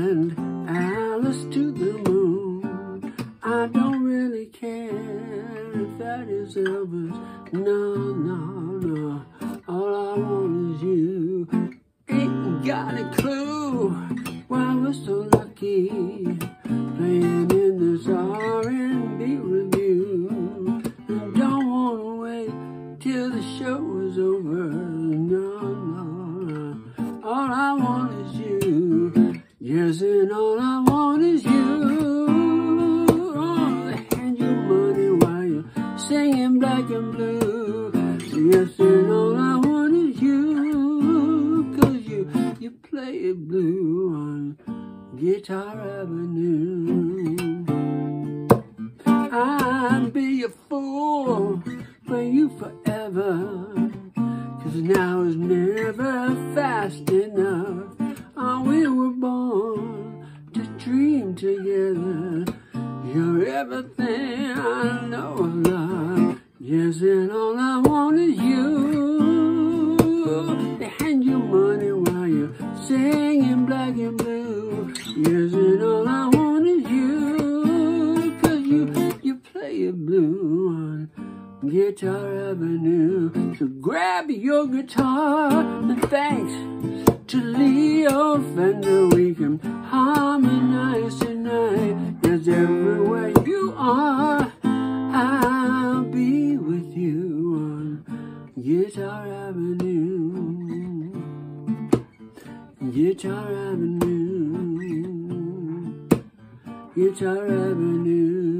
Send Alice to the moon. I don't really care if that is Elvis. No, no, no. All I want is you. Ain't got a clue why we're so lucky playing Yes, and all I want is you. Oh, hand you money while you're singing black and blue. Yes, and all I want is you. Cause you, you play it blue on Guitar Avenue. I'd be a fool for you forever. Cause now is never fast everything I know of love. Yes, and all I want is you. They hand you money while you're singing black and blue. Yes, and all I want is you. Cause you, you play it blue on Guitar Avenue. So grab your guitar and thanks to Leo Fender. We can harmonize Guitar Avenue. Guitar Avenue. Guitar Avenue.